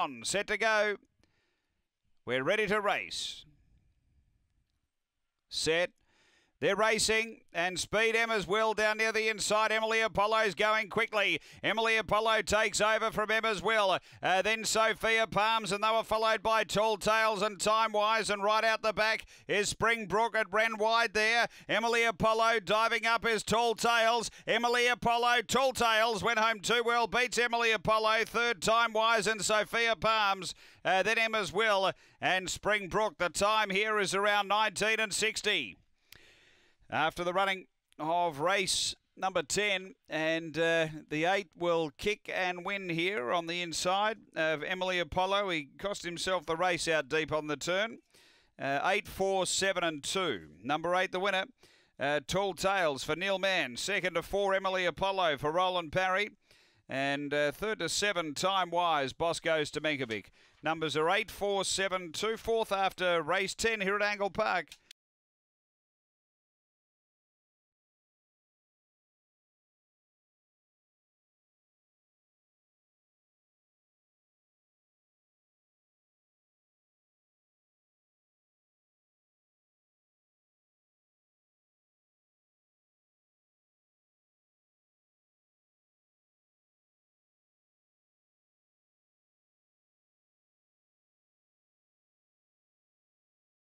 on, set to go. We're ready to race. Set. They're racing and speed Emma's will down near the inside. Emily Apollo's going quickly. Emily Apollo takes over from Emma's will. Uh, then Sophia Palms and they were followed by Tall Tales and Time Wise and right out the back is Springbrook. It ran wide there. Emily Apollo diving up is Tall Tales. Emily Apollo, Tall Tales went home too well. Beats Emily Apollo. Third Time Wise and Sophia Palms. Uh, then Emma's will and Springbrook. The time here is around 19 and 60 after the running of race number 10 and uh, the 8 will kick and win here on the inside of Emily Apollo. He cost himself the race out deep on the turn. Uh, 8, 4, 7 and 2. Number 8 the winner. Uh, Tall Tales for Neil Mann. Second to 4 Emily Apollo for Roland Parry. And uh, third to 7 Time Wise. Boss goes to Menkovic. Numbers are 8, 4, 7, 2. Fourth after race 10 here at Angle Park.